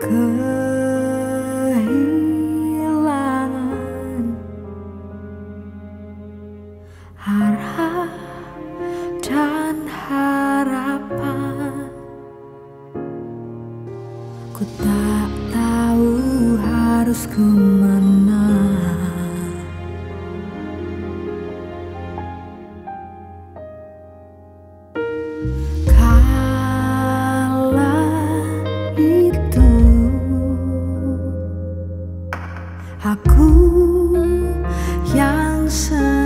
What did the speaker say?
kehilangan harap dan harapan. Ku tak tahu harus ke mana. Aku yang sendiri